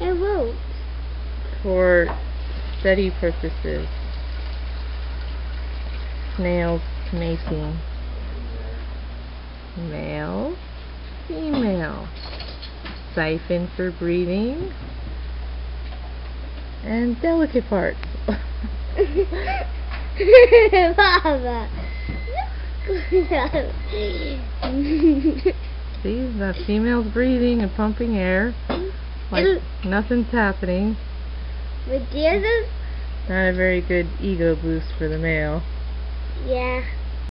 It won't. For study purposes. Snails mating. Male, female. Siphon for breathing. And delicate parts. Papa. See, the female's breathing and pumping air. Like It'll- nothing's happening. but the other, Not a very good ego boost for the male. yeah.